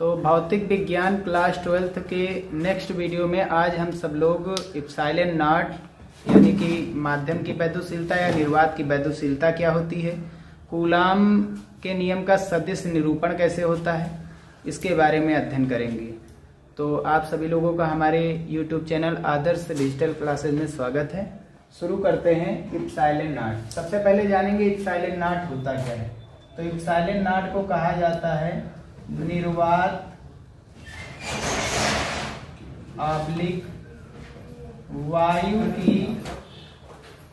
तो भौतिक विज्ञान क्लास ट्वेल्थ के नेक्स्ट वीडियो में आज हम सब लोग इप्साइलन नॉट, यानी कि माध्यम की वैद्युशीलता या निर्वात की वैद्युशीलता क्या होती है? कूलाम के नियम का सदिश निरूपण कैसे होता है? इसके बारे में अध्ययन करेंगे। तो आप सभी लोगों का हमारे YouTube channel Adarsh digital classes में स्वागत है। शुरू करते हैं इप्साइलन नाट। सबसे पहले जानेंगे इप्साइलन नाट होता क्या है? तो इप्साइलन नाट को कहा जाता है निर्वात, आब्लिक, वायु की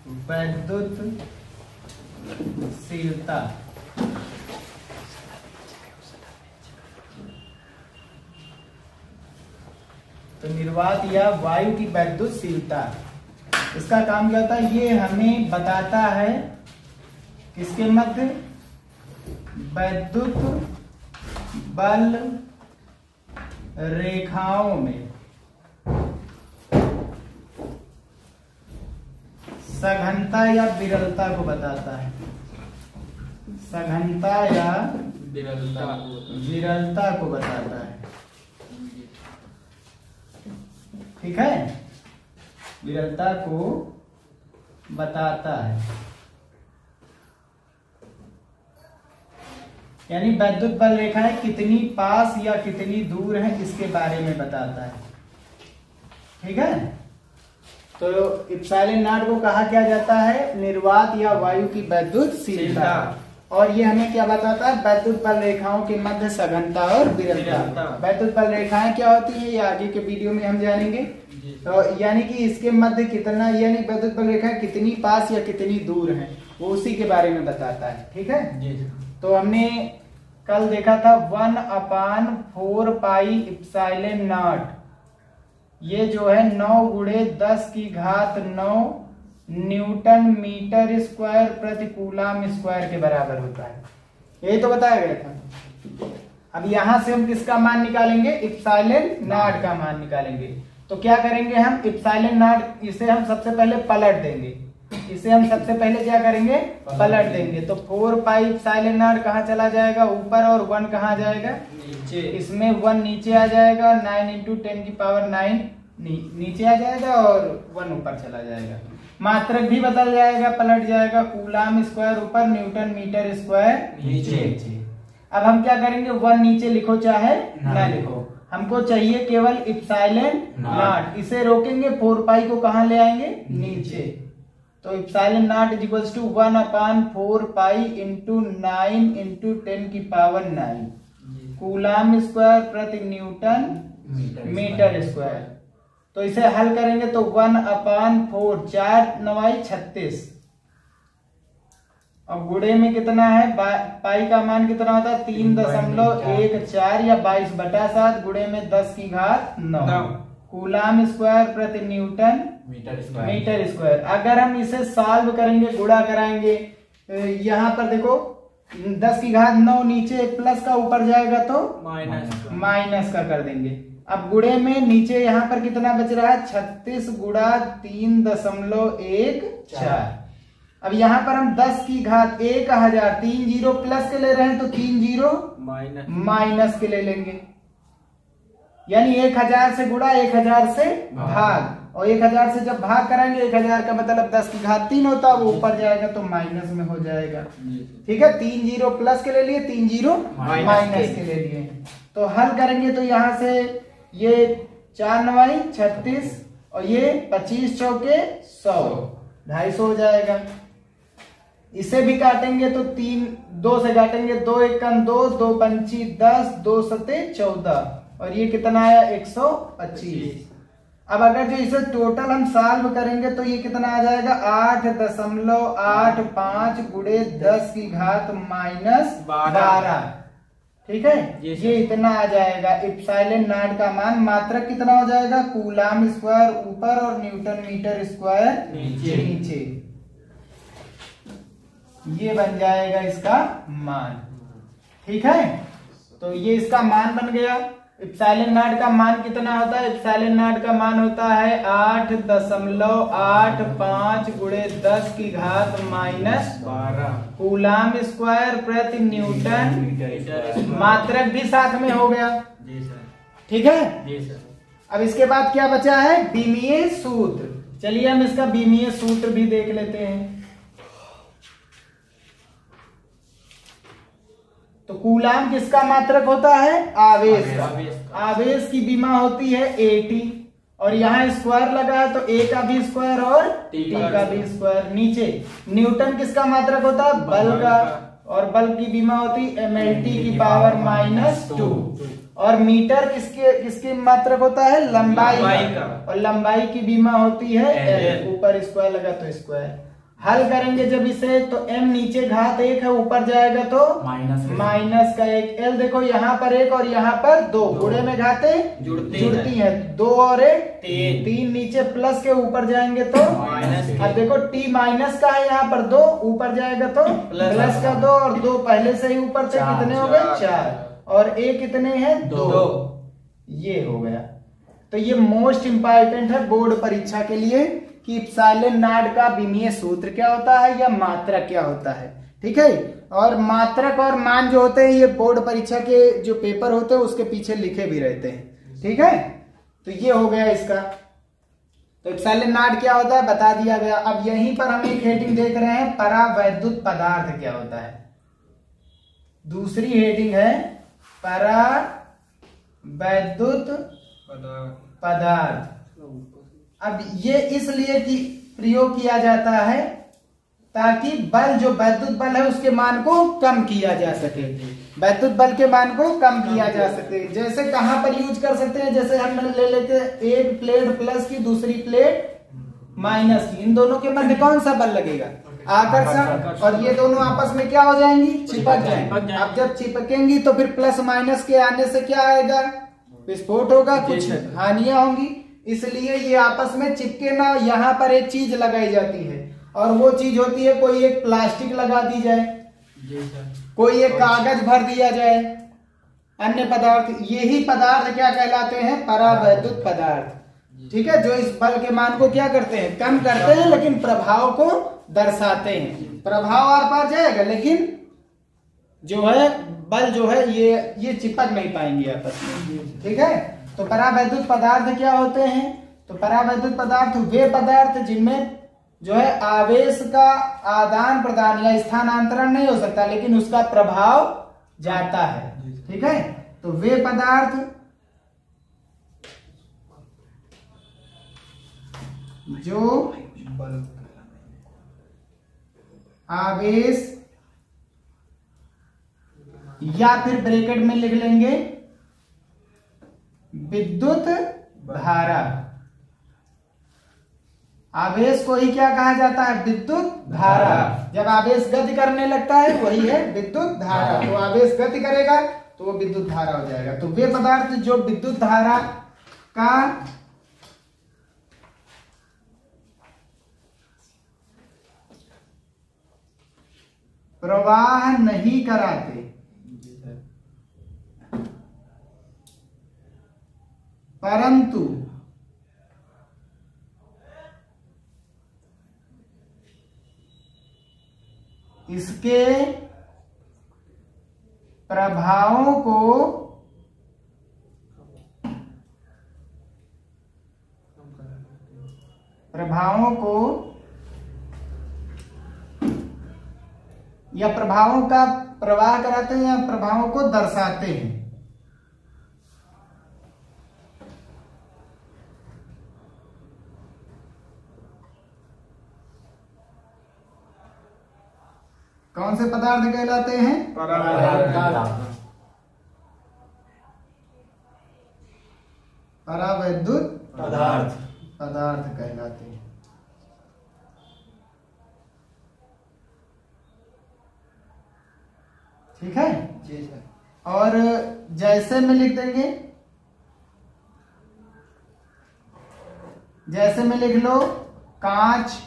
वैद्युत शीलता। तो निर्वात या वायु की वैद्युत शीलता। इसका काम क्या होता है? ये हमें बताता है किसके मध्य? वैद्युत बल रेखाओं में सघनता या विरलता को बताता है। सघनता या विरलता को बताता है। ठीक है? विरलता को बताता है। यानी वैद्युत बल रेखाएँ कितनी पास या कितनी दूर है इसके बारे में बताता है। ठीक है? तो इप्साइलन नाट को कहा क्या जाता है? निर्वात या वायु की वैद्युत शीलता। और ये हमें क्या बताता है? वैद्युत बल रेखाओं के मध्य सघनता और विरलता। वैद्युत बल रेखाएँ क्या होती है? ये आगे के वीडियो में हम जानेंगे। तो यानी कि इसके मध्य कितना यानी वैद्युत बल रेखाएँ कितनी पास या कितनी दूर है वो उसी के बारे में बताता है। ठीक है? तो हमने कल देखा था, one upon four pi epsilon nought. ये जो है नौ गुड़े दस की घात नौ न्यूटन मीटर स्क्वायर प्रति कूलाम स्क्वायर के बराबर होता है। यही तो बताया गया था। अब यहाँ से हम किसका मान निकालेंगे? इप्साइलन नॉट का मान निकालेंगे। तो क्या करेंगे हम? इप्साइलन नॉट इसे हम सबसे पहले पलट देंगे। इसे हम सबसे पहले क्या करेंगे? पलट देंगे। तो फोर पाई साइलेंट नॉट कहाँ चला जाएगा? ऊपर और वन कहाँ जाएगा? नीचे। इसमें वन नीचे आ जाएगा नाइन इंटू टेन की पावर नाइन नी, नीचे आ जाएगा और वन ऊपर चला जाएगा। मात्रक भी बदल जाएगा पलट जाएगा। कूलाम स्क्वायर ऊपर न्यूटन मीटर स्क्वायर नीचे। अब हम क्या करेंगे? वन नीचे लिखो चाहे ना लिखो। हमको चाहिए केवल इप्साइलन नॉट। इसे रोकेंगे फोर पाई को कहा ले आएँगे? नीचे। तो epsilon nought is equals to one upon four pi into nine into ten की पावर नाइन कूलाम स्क्वायर प्रति न्यूटन मीटर स्क्वायर तो इसे हल करेंगे तो वन अपान फोर चार नवाई छत्तीस. और गुड़े में कितना है? पाई का मान कितना होता है? तीन दशमलव एक चार या बाईस बटा सात गुड़े में दस की घात नौ. कूलाम स्क्वायर प्रति newton metre square metre square अगर हम इसे सॉल्व करेंगे गुड़ा कराएँगे यहाँ पर देखो दस की घात नौ नीचे प्लस का ऊपर जाएगा तो माइनस माइनस का कर देंगे। अब गुड़े में नीचे यहाँ पर कितना बच रहा है? छत्तीस गुड़ा तीन दशमलव एक चार। अब यहाँ पर हम दस की घात एक हज़ार तीन ज़ीरो प्लस के ले रहे हैं तो तीन ज़ीरो माइनस माइनस के ले लेंगे। यानी एक हज़ार से गुड़ा एक हज़ार से भाग। और एक हज़ार से जब भाग करेंगे एक हज़ार का मतलब दस की घात तीन होता है वो ऊपर जाएगा तो माइनस में हो जाएगा। ठीक है? तीन ज़ीरो प्लस के ले लिए तीन ज़ीरो माइनस के ले लिए तो हल करेंगे तो यहाँ से ये चार नवाई छत्तीस और ये पच्चीस चौके सौ। ढाई सौ हो जाएगा। इसे भी काटेंगे तो तीन दो से काटेंगे दो एक दो दो पंची दस दो सते चौदह। और ये कितना आया? एक सौ पच्चीस। अब अगर जो इसे टोटल हम सॉल्व करेंगे तो ये कितना आ जाएगा? आठ दशमलव आठ पाँच गुड़े दस की घात माइनस बारह। ठीक है? ये इतना आ जाएगा। इप्साइलन नाट का मान मात्र कितना हो जाएगा? कूलाम स्क्वायर ऊपर और न्यूटन मीटर स्क्वायर नीचे। नीचे। ये बन जाएगा इसका मान। ठीक है? तो ये इसका मान बन गया। इप्साइलन नाट का मान कितना होता है? इप्साइलन नाट का मान होता है आठ दशमलव आठ पाँच गुड़े दस की घात माइनस बारह। कूलाम स्क्वायर प्रति न्यूटन मात्रक भी साथ में हो गया। जी सर। ठीक है? जी सर। अब इसके बाद क्या बचा है? बीमीय सूत्र। चलिए हम इसका बीमीय सूत्र भी देख लेते हैं। तो कूलाम किसका मात्रक होता है? आवेश। का आवेश आवेश की बीमा होती है एटी और यहाँ स्क्वायर लगा है तो ए का भी स्क्वायर और टी टी का भी स्क्वायर नीचे। न्यूटन किसका मात्रक होता? है बल का। और बल की बीमा होती है एम एल टी की पावर माइनस टू और मीटर किसके किसकी मात्रक होता है? लंबाई का। और लंबाई की बीमा होती है। ऊपर स्क्वायर लगा तो स्क्वायर हल करेंगे जब इसे तो m नीचे घात एक है ऊपर जाएगा तो माइनस माइनस का एक L देखो यहाँ पर एक और यहाँ पर दो। गुणे में घाते जुड़ती जुड़ती है। दो और एक तीन। तीन नीचे प्लस के ऊपर जाएँगे तो माइनस अब देखो t माइनस का है यहाँ पर दो ऊपर जाएगा तो प्लस का दो और दो। पहले से ही ऊपर से कितने हो गए? चार। और a कितने हैं? दो। ये हो गया। तो ये मोस्ट इंपॉर्टेंट है बोर्ड परीक्षा के लिए। कि इप्साइलन नाड का विमीय सूत्र क्या होता है या मात्रक क्या होता है? ठीक है? और मात्रक और मान जो होते हैं ये बोर्ड परीक्षा के जो पेपर होते हैं उसके पीछे लिखे भी रहते हैं। ठीक है? तो ये हो गया इसका। तो इप्साइलन नाड क्या होता है? बता दिया गया। अब यहीं पर हम एक हेडिंग देख रहे हैं परावैद्युत पदार्थ क्या होता है? दूसरी हेडिंग है परा वैद्युत पदार्थ। अब ये इसलिए कि प्रयोग किया जाता है ताकि बल जो वैद्युत बल है उसके मान को कम किया जा सके। वैद्युत बल के मान को कम किया जा सके। जैसे कहाँ पर यूज़ कर सकते हैं? जैसे हम ले लेते हैं एक प्लेट प्लस की दूसरी प्लेट माइनस की। इन दोनों के मध्य कौन सा बल लगेगा? आकर्षण। और ये दोनों आपस में क्या हो जाएँगी? चिपक जाएँगी। अब जब चिपकेंगी तो फिर प्लस माइनस के आने से क्या आएगा? विस्फोट होगा कुछ। हानियाँ होंगी। इसलिए ये आपस में चिपके ना यहाँ पर एक चीज़ लगाई जाती है। और वो चीज़ होती है कोई एक प्लास्टिक लगा दी जाए कोई एक कागज़ भर दिया जाए। अन्य पदार्थ यही पदार्थ क्या कहलाते हैं? परावैद्युत पदार्थ। ठीक है जो इस बल के मान को क्या करते हैं? कम करते हैं लेकिन प्रभाव को दर्शाते हैं। प्रभाव आर पार जाएगा लेकिन जो है बल जो है ये ये चिपक नहीं पाएँगे आपस में। ठीक है? तो परावैद्युत पदार्थ क्या होते हैं? तो परावैद्युत पदार्थ वे पदार्थ जिनमें जो है आवेश का आदान प्रदान या स्थानांतरण नहीं हो सकता, लेकिन उसका प्रभाव जाता है। ठीक है? तो वे पदार्थ जो आवेश या फिर ब्रैकेट में लिख लेंगे। विद्युत धारा। आवेश को ही क्या कहा जाता है? विद्युत धारा। जब आवेश गति करने लगता है वही है विद्युत धारा। तो आवेश गति करेगा तो वो विद्युत धारा हो जाएगा। तो वे पदार्थ जो विद्युत धारा का प्रवाह नहीं कराते परंतु इसके प्रभावों को प्रभावों को या प्रभावों का प्रवाह कराते हैं या प्रभावों को दर्शाते हैं। कौन से पदार्थ कहलाते हैं? परावैद्युत पदार्थ। पदार्थ कहलाते हैं। ठीक है? जी सर और जैसे में लिख देंगे। जैसे में लिख लो कांच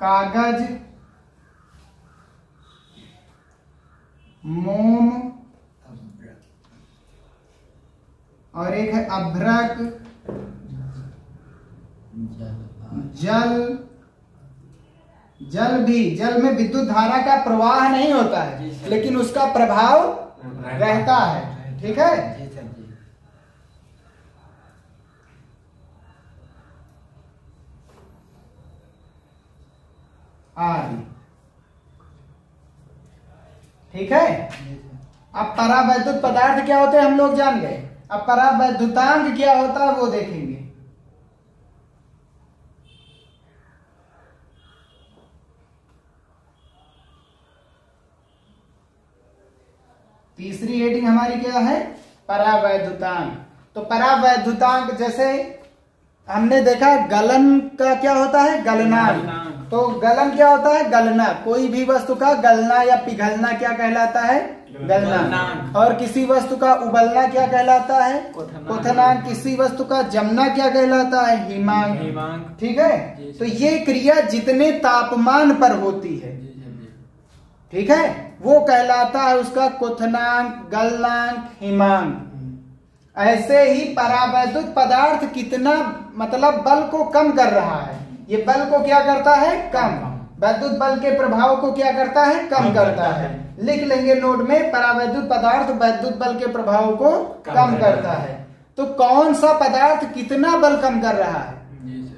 कागज़ मोम और एक है अभ्रक जल जल भी जल में विद्युत धारा का प्रवाह नहीं होता है लेकिन उसका प्रभाव रहता है। ठीक है जी सर जी आदि। ठीक है? अब परावैद्युत पदार्थ क्या होते हैं हम लोग जान गए। अब परावैद्युतांक क्या होता है वो देखेंगे। तीसरी हेडिंग हमारी क्या है? परावैद्युतांक। तो परावैद्युतांक जैसे हमने देखा गलन का क्या होता है? गलनांक। तो गलन क्या होता है? गलना। कोई भी वस्तु का गलना या पिघलना क्या कहलाता है? गलना। और किसी वस्तु का उबलना क्या कहलाता है। क्वथनांक किसी वस्तु का जमना क्या कहलाता है? हिमांग हिमांक। ठीक है? तो ये क्रिया जितने तापमान पर होती है। ठीक है? वो कहलाता है उसका क्वथनांक गलनांक हिमांक। ऐसे ही परावैद्युत पदार्थ कितना मतलब बल को कम कर रहा है। ये बल को क्या करता है? कम। वैद्युत बल के प्रभाव को क्या करता है? कम करता है। लिख लेंगे नोट में परावैद्युत पदार्थ वैद्युत बल के प्रभाव को कम करता है। तो कौन सा पदार्थ कितना बल कम कर रहा है?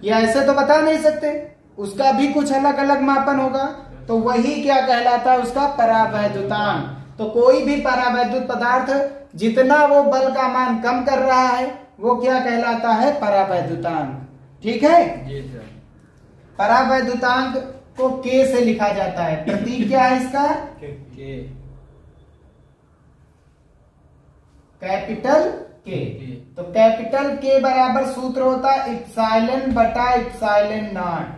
ये ऐसे तो बता नहीं सकते। उसका भी कुछ अलग अलग मापन होगा। तो वही क्या कहलाता है उसका? परावैद्युतांक तो कोई भी परावैद्युत पदार्थ जितना वो बल का मान कम कर रहा है वो क्या कहलाता है? परावैद्युतांक ठीक है? जी सर परावैद्युतांक को के से लिखा जाता है। प्रतीक क्या है इसका? के कैपिटल के। तो कैपिटल के बराबर सूत्र होता है इप्साइलन बटा इप्साइलन नॉट।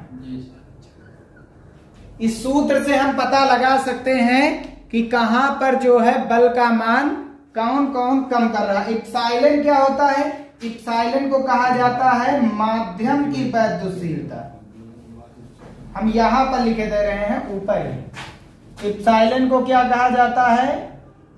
इस सूत्र से हम पता लगा सकते हैं कि कहाँ पर जो है बल का मान कौन कौन कम कर रहा है। इप्साइलन क्या होता है? इप्साइलन को कहा जाता है माध्यम की वैद्युशीलता हम यहाँ पर लिखे दे रहे हैं ऊपर ही। इप्साइलन को क्या कहा जाता है?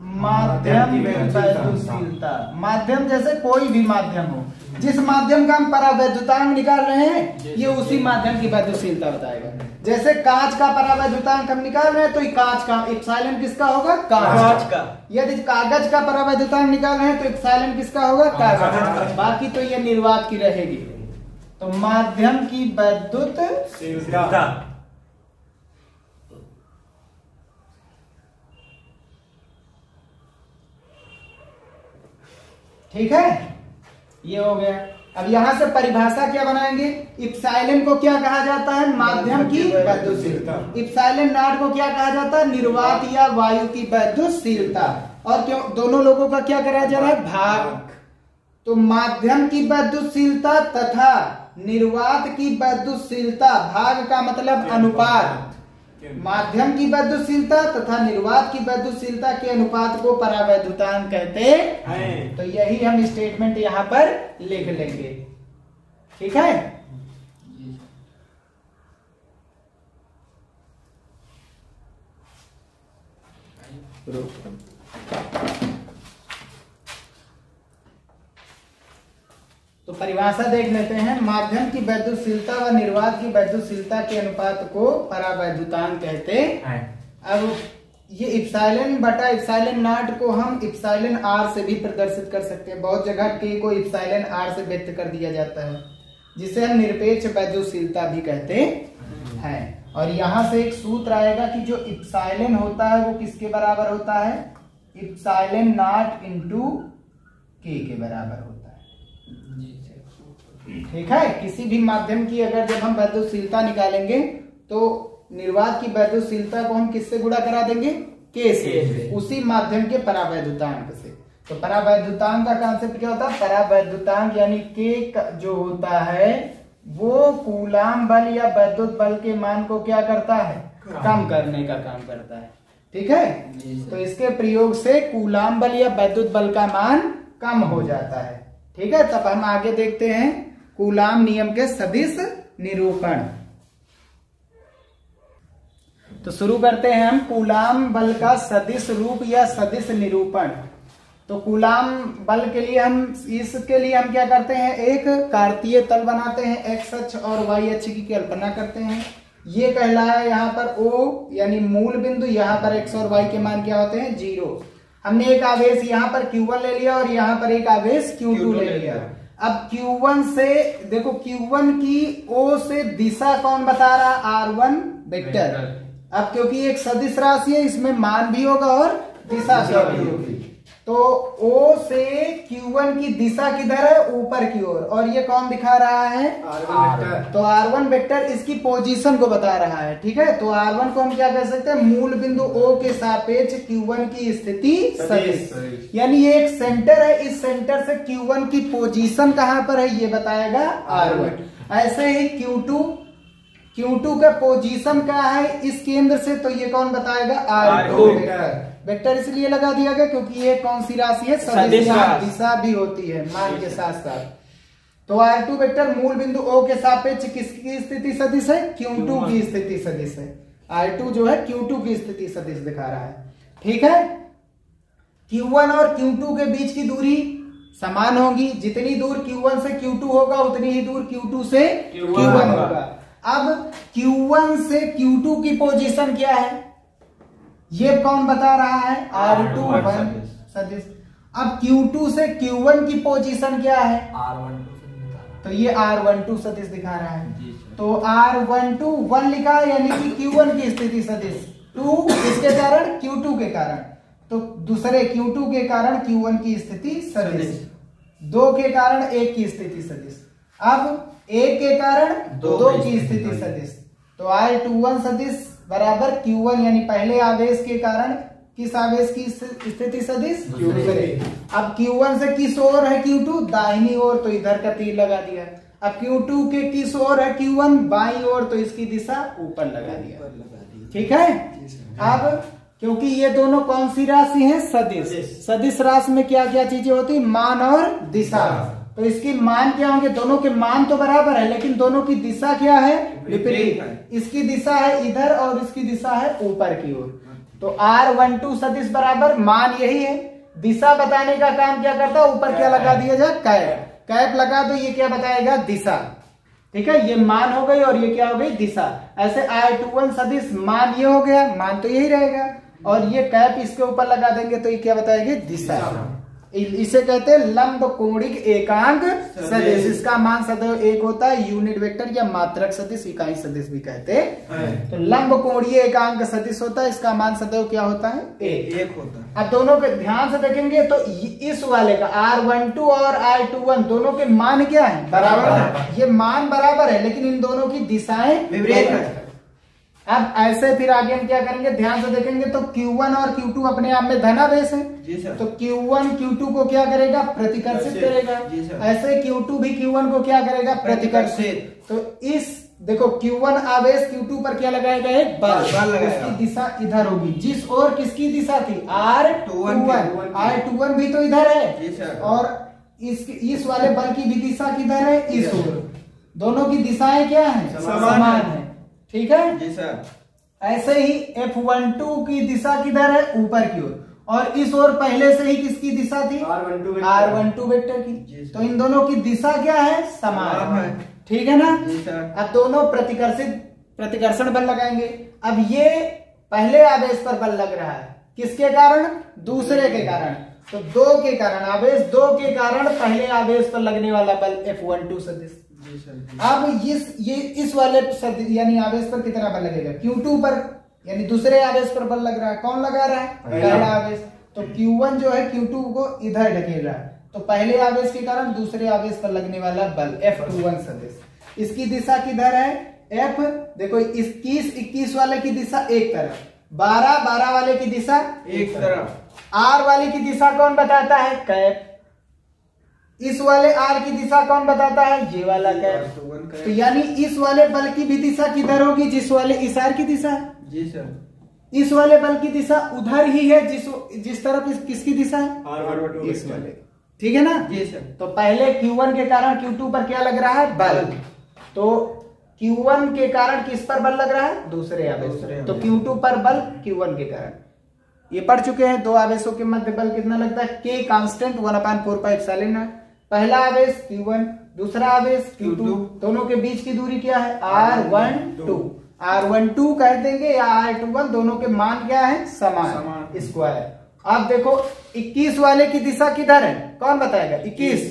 माध्यम की वैद्युशीलता माध्यम जैसे कोई भी माध्यम हो। जिस माध्यम का हम परावैद्युतांक निकाल रहे हैं ये उसी माध्यम की वैद्युशीलता बताएगा। जैसे कांच का परावैद्युतांक हम निकाल रहे हैं तो कांच का इप्साइलन किसका होगा? कांच का। यदि कागज़ का परावैद्युतांक निकाल रहे हैं तो इप्साइलन किसका होगा? कागज़। बाकी तो ये निर्वात की रहेगी। तो माध्यम की वैद्युत ठीक है? ये हो गया। अब यहाँ से परिभाषा क्या बनाएँगे? इप्साइलन को क्या कहा जाता है? माध्यम की वैद्युशीलता इप्साइलन नाट को क्या कहा जाता है? निर्वात या वायु की वैद्युशीलता और क्यों? दोनों लोगों का क्या कराया जा रहा है? भाग। तो माध्यम की वैद्युशीलता तथा निर्वात की वैद्युशीलता भाग का मतलब अनुपात। माध्यम की वैद्युशीलता तथा निर्वात की वैद्युशीलता के अनुपात को परावैद्युतांक कहते हैं। तो यही हम स्टेटमेंट यहाँ पर लिख लेंगे। ठीक है? तो परिभाषा देख लेते हैं माध्यम की वैद्युशीलता व निर्वात की वैद्युशीलता के अनुपात को परावैद्युतांक कहते हैं। अब ये इप्साइलन बटा इप्साइलन नाट को हम इप्साइलन आर से भी प्रदर्शित कर सकते हैं। बहुत जगह के को इप्साइलन आर से व्यक्त कर दिया जाता है जिसे हम निरपेक्ष वैद्युशीलता भी कहते हैं। और यहाँ से एक सूत्र आएगा कि जो इप्साइलन होता है वो किसके बराबर होता है? इप्साइलन नाट इंटू के बराबर होता है। ठीक है? किसी भी माध्यम की अगर जब हम वैद्युशीलता निकालेंगे तो निर्वात की वैद्युशीलता को हम किससे गुणा करा देंगे? के से। उसी माध्यम के परावैद्युतांक से। तो परावैद्युतांक का कॉन्सेप्ट क्या होता है? परावैद्युतांक यानी के जो होता है वो कूलाम बल या वैद्युत बल के मान को क्या करता है? कम करने का काम करता है। ठीक है? तो इसके प्रयोग से कूलाम बल या वैद्युत बल का मान कम हो जाता है। ठीक है, तब हम आगे देखते हैं कुलाम नियम के सदिश निरूपण। तो शुरू करते हैं हम, कुलाम बल का सदिश रूप या सदिश निरूपण। तो कुलाम बल के लिए हम इसके लिए हम क्या करते हैं, एक कार्तीय तल बनाते हैं, एक्स अक्ष और वाई अक्ष की कल्पना करते हैं। ये कहलाया यहाँ पर ओ, यानी मूल बिंदु यहाँ पर एक्स और वाई के मान क्या होते हैं, ज़ीरो। हमने एक आवेश यहाँ पर Q1 ले लिया और यहाँ पर एक आवेश Q2 Q2 ले लिया। अब Q1 से देखो Q1 की O से दिशा कौन बता रहा? R1 वेक्टर अब क्योंकि एक सदिश राशि है इसमें मान भी होगा और दिशा भी होगी। तो O से Q1 की दिशा किधर है? ऊपर की ओर। और ये कौन दिखा रहा है? तो R1 वेक्टर इसकी पोजीशन को बता रहा है ठीक है? तो R1 को हम क्या कह सकते हैं? मूल बिंदु O के सापेक्ष Q1 की स्थिति सदिश यानी ये एक सेंटर है इस सेंटर से Q1 की पोजीशन कहाँ पर है? ये बताएगा R1 ऐसे ही Q2 Q2 का पोजीशन क्या है? इस केंद्र से तो ये कौन बताएगा? R2 वेक्टर वेक्टर इसलिए लगा दिया गया क्योंकि ये कौन सी राशि है? सदिश दिशा भी होती है मान के साथ साथ। तो R2 वेक्टर मूल बिंदु O के सापेक्ष किसकी स्थिति सदिश है? Q2 की स्थिति सदिश है। R2 जो है Q2 की स्थिति सदिश दिखा रहा है। ठीक है? क्यू वन और क्यू टू के बीच की दूरी समान होगी। जितनी दूर Q1 से Q2 होगा उतनी ही दूर Q2 से Q1 Q1 होगा। होगा। अब Q1 से Q2 की पोजीशन क्या है? ये कौन बता रहा है? R2 R2 वन सदिश। अब Q2 से Q1 की पोजीशन क्या है? आर वन टू तो ये R12 सदिश दिखा रहा है। तो R12 वन लिखा है यानी कि Q1 की स्थिति सदिश। टू किसके कारण? Q2 के कारण। तो दूसरे Q2 के कारण Q1 की स्थिति सदिश। दो के कारण एक की स्थिति सदिश। अब एक के कारण दो दो की स्थिति सदिश। सदिश। तो R21 सदिश बराबर Q1 यानी पहले आवेश के कारण किस आवेश की स्थिति सदिश। अब Q1 से किस ओर है Q2 दाहिनी ओर तो इधर का तीर लगा दिया। अब Q2 के किस ओर है Q1 बाई ओर तो इसकी दिशा ऊपर लगा दिया। ठीक है? अब क्योंकि ये दोनों कौन सी राशि है? सदिश। सदिश। सदिश राशि में क्या क्या चीज़ें होती? मान और दिशा। तो इसकी मान क्या होंगे? दोनों के मान तो बराबर है लेकिन दोनों की दिशा क्या है? विपरीत इसकी दिशा है इधर और इसकी दिशा है ऊपर की ओर। तो आर वन टू सदिश बराबर मान यही है। दिशा बताने का काम क्या करता है? ऊपर क्या लगा दिया जाए कैप कैप लगा दो ये क्या बताएगा? दिशा। ठीक है ये मान हो गई और ये क्या हो गई? दिशा। ऐसे आई टू वन सदिश मान ये हो गया मान तो यही रहेगा। और ये कैप इसके ऊपर लगा देंगे तो ये क्या बताएगी? दिशा। इसे कहते हैं लंब कोणिक एकांक सदिश। इसका मान सदैव एक होता है यूनिट वेक्टर या मात्रक सदिश इकाई सदिश भी कहते हैं। तो लंब कोणीय एकांक सदिश होता है इसका मान सदैव क्या होता है? एक। एक होता है। अब दोनों के ध्यान से देखेंगे तो इस वाले का आर वन टू और आर टू वन दोनों के मान क्या है? बराबर। है ये मान बराबर है लेकिन इन दोनों की दिशाएँ विपरीत है। अब ऐसे फिर आगे हम क्या करेंगे? ध्यान से देखेंगे तो Q1 और Q2 अपने आप में धनावेश है। जी सर। तो Q1 Q2 को क्या करेगा? प्रतिकर्षित करेगा। ऐसे Q2 भी Q1 को क्या करेगा? प्रतिकर्षित। तो इस देखो Q1 आवेश Q2 पर क्या लगाएगा एक बल। उसकी दिशा इधर होगी। जिस ओर किसकी दिशा थी? R two one. R two one भी तो इधर है। और इस इस वाले बल की भी दिशा किधर है? इस ओर। दोनों की दिशाएँ क्या है। समान है। ठीक है? जी सर। ऐसे ही एफ़ वन टू की दिशा किधर है? ऊपर की ओर। और इस ओर पहले से ही किसकी दिशा थी? R12 are one two vector की। तो इन दोनों की दिशा क्या है? समान है। ठीक है ना? जी सर। अब दोनों प्रतिकर्षित प्रतिकर्षण बल लगाएँगे। अब ये पहले आवेश पर बल लग रहा है। किसके कारण? दूसरे के कारण। तो दो के कारण। आवेश दो के कारण पहले आवेश पर लगने वाला बल एफ़ वन टू सदिश। अब इस ये इस वाले यानी आवेश पर कितना बल लगेगा? Q2 पर यानी दूसरे आवेश पर बल लग रहा है। कौन लगा रहा है? पहला। पहला आवेश तो Q1 जो है Q2 को इधर ढकेल रहा है। तो पहले आवेश के कारण दूसरे आवेश पर लगने वाला बल F21 सदिश। इसकी दिशा किधर है? F देखो इक्कीस इक्कीस वाले की दिशा एक तरफ़। बारह बारह वाले की दिशा एक तरफ़। आर वाले की दिशा कौन बताता है? कैप इस वाले आर की दिशा कौन बताता है? ये वाला कैप। तो। यानी इस वाले बल की भी दिशा किधर होगी? जिस वाले इस आर की दिशा। है जी सर इस वाले बल की दिशा उधर ही है जिस जिस तरफ़ इस, किसकी दिशा है? R12 इस वाले। ठीक है ना? जी सर तो पहले Q1 के कारण Q2 पर क्या लग रहा है? बल। तो Q1 के कारण किस पर बल लग रहा है? दूसरे आवेश तो आवेश। Q2 पर। बल Q1 के कारण। ये पढ़ चुके हैं दो आवेशों के मध्य बल कितना लगता है? K constant one upon four pipe सालिन पहला आवेश Q1 दूसरा आवेश Q2 Q2 दोनों के बीच की दूरी क्या है? R12 R12 कह देंगे या R21 दोनों के मान क्या है? समान। स्क्वायर आप देखो 21 वाले की दिशा किधर है? कौन बताएगा? 21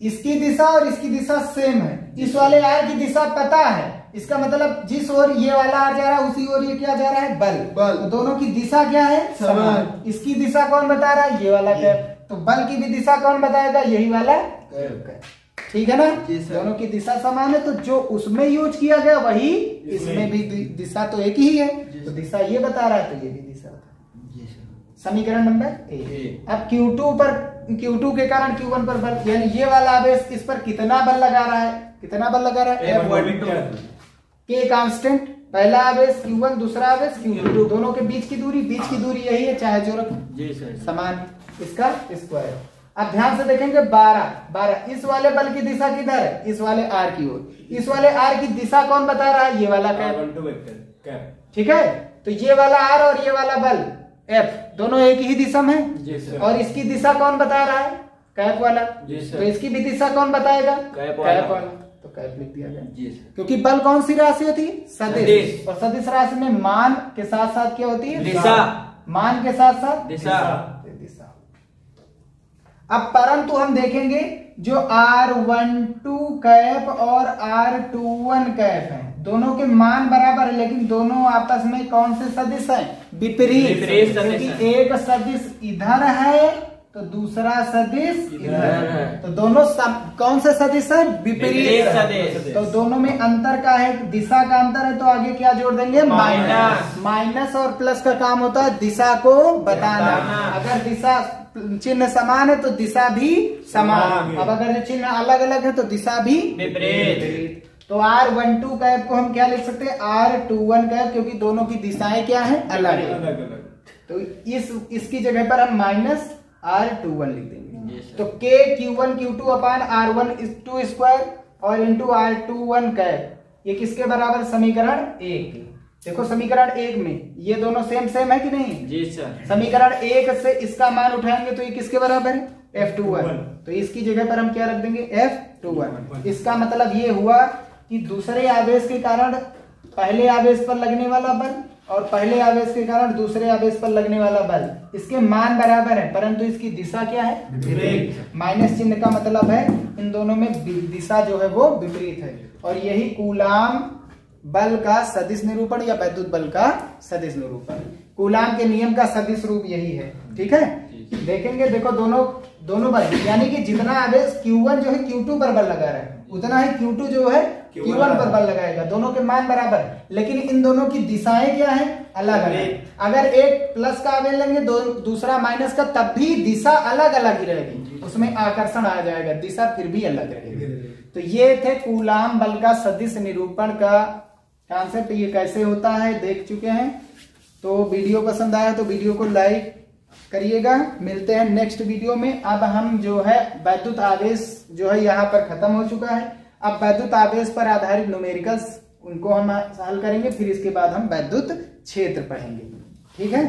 इसकी दिशा और इसकी दिशा सेम है। इस वाले आर की दिशा पता है। इसका मतलब जिस ओर ये वाला आ जा रहा है उसी ओर ये क्या जा रहा है? बल। बल। तो दोनों की दिशा क्या है? समान। इसकी दिशा कौन बता रहा है? ये वाला कैप तो बल की भी दिशा कौन बताएगा? यही वाला ठीक है ना? दोनों की दिशा समान है तो जो उसमें यूज़ किया गया वही इसमें भी। दिशा तो एक ही है। तो दिशा ये बता रहा है तो ये भी दिशा है। समीकरण नंबर एक। अब Q2 पर Q2 के कारण Q1 पर बल यानी ये वाला आवेश इस पर कितना बल लगा रहा है? कितना बल लगा रहा है? F1 के कांस्टेंट पहला आवेश Q1 दूसरा आवेश Q2 दोनों के बीच की दूरी बीच की दूरी यही है चाहे जो रखो। समान। इसका स्क्वायर अब ध्यान से देखेंगे 12 12 इस वाले बल की दिशा किधर है? इस वाले आर की ओर। इस वाले आर की दिशा कौन बता रहा है? ये वाला कैप ठीक है? तो ये वाला R और ये वाला बल F दोनों एक ही दिशा में है? और इसकी दिशा कौन बता रहा है? कैप वाला। तो इसकी भी दिशा कौन बताएगा? कैप वाला। तो कैप लिख दिया गया। क्योंकि बल कौन सी राशि होती? है सदिश। और सदिश राशि में मान के साथ साथ क्या होती है? दिशा। मान के साथ साथ। दिशा। अब परंतु हम देखेंगे जो आर वन टू कैप और आर टू वन कैप है। दोनों के मान बराबर है लेकिन दोनों आपस में कौन से सदिश है? विपरीत। क्योंकि एक सदिश इधर है तो दूसरा सदिश इधर है। तो दोनों सम, कौन से सदिश है विपरीत सदिश। तो दोनों में अंतर का है दिशा का अंतर है तो आगे क्या जोड़ देंगे माइनस। माइनस और प्लस का काम होता है दिशा को बताना। अगर दिशा चिन्ह समान है तो दिशा भी समान। अब अगर जो चिन्ह अलग अलग है तो दिशा भी विपरीत। तो आर वन टू कैप को हम क्या लिख सकते हैं आर टू वन कैप क्योंकि दोनों की दिशाएँ क्या है अलग है तो इस इसकी जगह पर हम माइनस आर टू वन लिख देंगे। तो K Q one Q two upon R one two square और into R two one cap ये किसके बराबर? समीकरण एक देखो समीकरण एक में ये दोनों सेम सेम है कि नहीं? जी सर समीकरण एक से इसका मान उठाएँगे तो ये किसके बराबर? है एफ़ टू वन तो इसकी जगह पर हम क्या रख देंगे? एफ़ टू वन इसका मतलब ये हुआ कि दूसरे आवेश के कारण पहले आवेश पर लगने वाला बल और पहले आवेश के कारण दूसरे आवेश पर लगने वाला बल। इसके मान बराबर है परंतु इसकी दिशा क्या है? विपरीत। माइनस चिन्ह का मतलब है इन दोनों में दिशा जो है वो विपरीत है। और यही कूलाम बल का सदिश निरूपण या वैद्युत बल का सदिश निरूपण। कूलाम के नियम का सदिश रूप यही है ठीक है? देखेंगे देखो दोनों दोनों बल यानी कि जितना आवेश Q1 जो है Q2 पर बल लगा रहा है उतना ही Q2 जो है Q1 पर बल लगाएगा। दोनों के मान बराबर। लेकिन इन दोनों की दिशाएँ क्या है? अलग अलग। अगर एक प्लस का आवेश लेंगे दूसरा माइनस का तब भी दिशा अलग अलग ही रहेगी। उसमें आकर्षण आ जाएगा। दिशा फिर भी अलग रहेगी। तो ये थे कुलाम बल का सदिश निरूपण का कॉन्सेप्ट ये कैसे होता है देख चुके हैं। तो वीडियो पसंद आया तो वीडियो को लाइक करिएगा। मिलते हैं नेक्स्ट वीडियो में। अब हम जो है वैद्युत आवेश जो है यहाँ पर खत्म हो चुका है। अब वैद्युत आवेश पर आधारित न्यूमेरिकल्स उनको हम हल करेंगे, फिर इसके बाद हम वैद्युत क्षेत्र पढ़ेंगे। ठीक है?